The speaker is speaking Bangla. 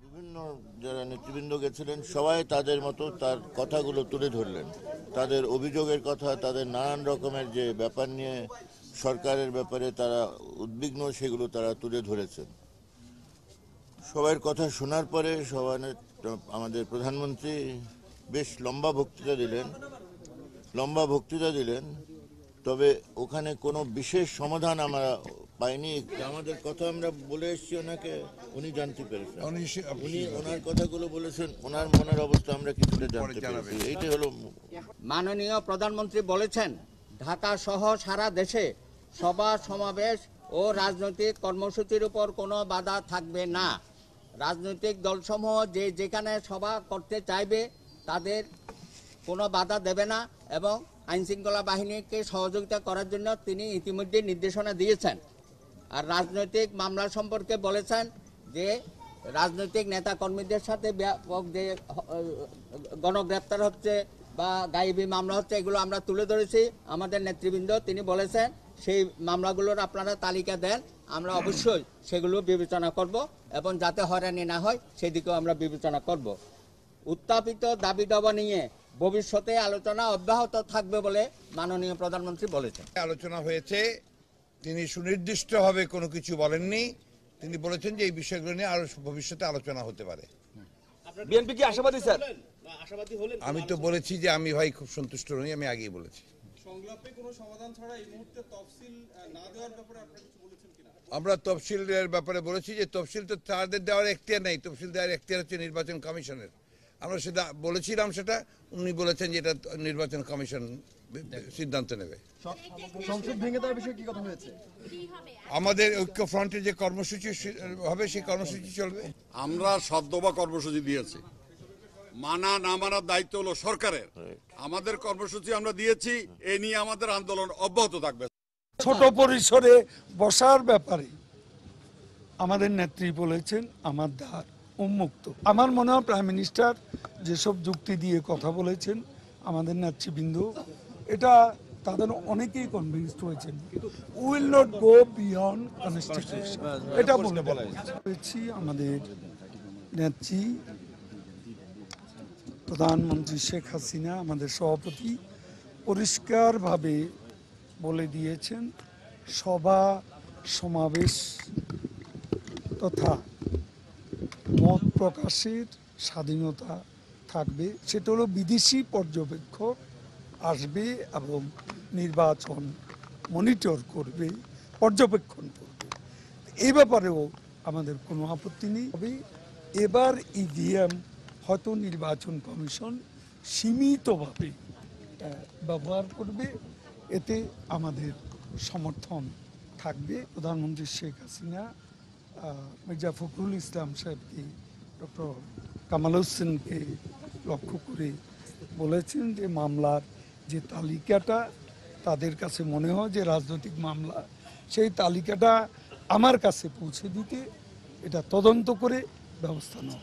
বিভিন্ন যারা নেতৃবৃন্দ গেছিলেন, সবাই তাদের মতো তার কথাগুলো তুলে ধরলেন। তাদের অভিযোগের কথা, তাদের নানান রকমের যে ব্যাপার নিয়ে সরকারের ব্যাপারে তারা উদ্বিগ্ন, সেগুলো তারা তুলে ধরেছেন। সবার কথা শোনার পরে সবার আমাদের প্রধানমন্ত্রী বেশ লম্বা বক্তৃতা দিলেন। লম্বা বক্তৃতা দিলেন। তবে ওখানে কোনো বিশেষ সমাধান আমরা পাইনি। আমাদের কথা আমরা বলে এসেছি ওনাকে উনি জানতে পেরেছেন। উনি উনি ওনার কথাগুলো বলেছেন ওনার মনের অবস্থা আমরা কিছুটা জানতে পেরেছি। এইটাই হলো মাননীয় প্রধানমন্ত্রী বলেছেন ঢাকা সহ সারা দেশে সভা সমাবেশ ও রাজনৈতিক কর্মসূচির উপর কোনো বাধা থাকবে না। রাজনৈতিক দলসমূহ যে যেখানে সভা করতে চাইবে তাদের কোনো বাধা দেবে না এবং আইনশৃঙ্খলা বাহিনীকে সহযোগিতা করার জন্য তিনি ইতিমধ্যে নির্দেশনা দিয়েছেন। আর রাজনৈতিক মামলা সম্পর্কে বলেছেন যে, রাজনৈতিক নেতা কর্মীদের সাথে ব্যাপক যে গণগ্রেপ্তার হচ্ছে বা গাইবি মামলা হচ্ছে, এগুলো আমরা তুলে ধরেছি। আমাদের নেতৃবৃন্দ তিনি বলেছেন, সেই মামলাগুলোর আপনারা তালিকা দেন, আমরা অবশ্যই সেগুলো বিবেচনা করব এবং যাতে হয়রানি না হয়, সেদিকেও আমরা বিবেচনা করব। উত্থাপিত দাবি দাবা নিয়ে ভবিষ্যতে আলোচনা অব্যাহত থাকবে বলে মাননীয় প্রধানমন্ত্রী বলেছেন। আলোচনা হয়েছে তিনি সুনির্দিষ্টভাবে কোনো কিছু বলেননি। তিনি বলেছেন যে এই বিষয়গুলো নিয়ে আরও ভবিষ্যতে আলোচনা হতে পারে। বিএনপি কি আশাবাদী স্যার? আমি তো বলেছি যে আমি ভাই খুব সন্তুষ্ট নই আমি আগেই বলেছি। সংলাপে কোনো সমাধান ছাড়া এই মুহূর্তে তফসিল না দেওয়ার ব্যাপারে আপনারা কিছু বলেছেন কিনা? আমরা তফসিলের ব্যাপারে বলেছি যে তফসিল তো তাদের দেওয়ার এখতিয়ার নেই। তফসিল দেওয়ার এখতিয়ার হচ্ছে নির্বাচন কমিশনের। আমরা সেটা বলেছিলাম সেটা উনি বলেছেন যে এটা নির্বাচন কমিশন সিদ্ধান্ত নেবে। সংসদ ভেঙে দেওয়ার বিষয়ে কি কথা হয়েছে? আমাদের ঐক্য ফ্রন্টের যে কর্মসূচি হবে সেই কর্মসূচি চলবে? আমরা সদ্যবা কর্মসূচি দিয়েছি। মানা না মানার দায়িত্ব হলো সরকারের। আমাদের কর্মসূচি আমরা দিয়েছি এ নিয়ে আমাদের আন্দোলন অব্যাহত থাকবে। ছোট পরিসরে বসার ব্যাপারে আমাদের নেত্রী বলেছেন আমার দ্বার উন্মুক্ত। আমার মনে হয় প্রাইম মিনিস্টার যেসব যুক্তি দিয়ে কথা বলেছেন, আমাদের নেতৃবৃন্দ, এটা তাদের অনেকেই কনভিন্সড হয়েছেন। Will not go beyond constitution এটা বলে বলা আমাদের নেত্রী, প্রধানমন্ত্রী শেখ হাসিনা, আমাদের সভাপতি, পরিষ্কারভাবে বলে দিয়েছেন, সভা, সমাবেশ তথা মত প্রকাশের স্বাধীনতা থাকবে। সেটা হলো বিদেশি পর্যবেক্ষক আসবে এবং নির্বাচন মনিটর করবে, পর্যবেক্ষণ করবে। এই ব্যাপারেও আমাদের কোনো আপত্তি নেই। তবে এবার ইভিএম হয়তো নির্বাচন কমিশন সীমিতভাবে ব্যবহার করবে। এতে আমাদের সমর্থন থাকবে। প্রধানমন্ত্রী শেখ হাসিনা মির্জা ফখরুল ইসলাম সাহেবকে, ডক্টর কামাল হোসেনকে লক্ষ্য করে বলেছেন যে মামলার যে তালিকাটা তাদের কাছে মনে হয় যে রাজনৈতিক মামলা, সেই তালিকাটা আমার কাছে পৌঁছে দিতে এটা তদন্ত করে ব্যবস্থা নেওয়া